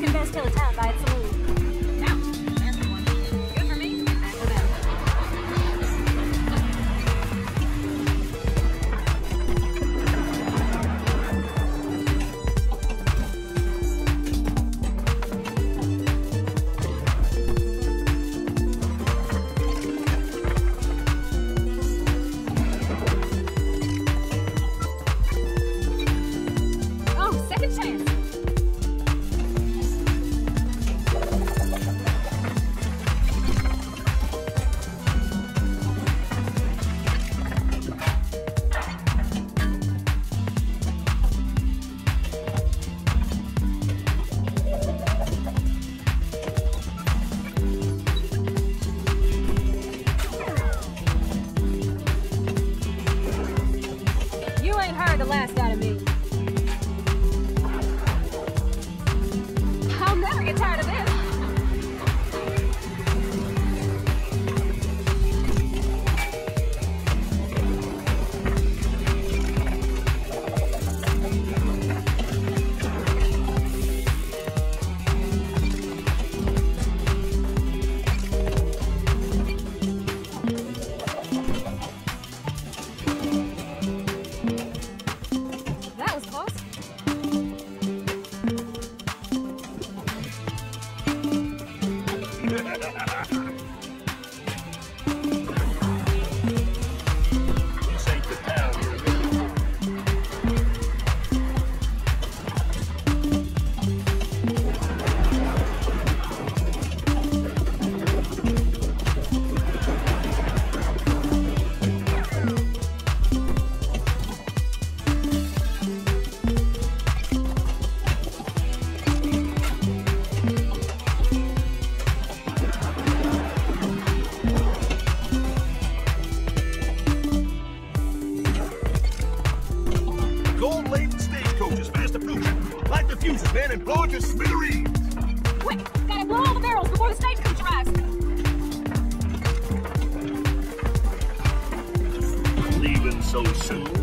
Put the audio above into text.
Can best kill a town fuses, man, and blow it to smithereens. Quick, gotta blow all the barrels before the stagecoach arrives. Leaving so soon?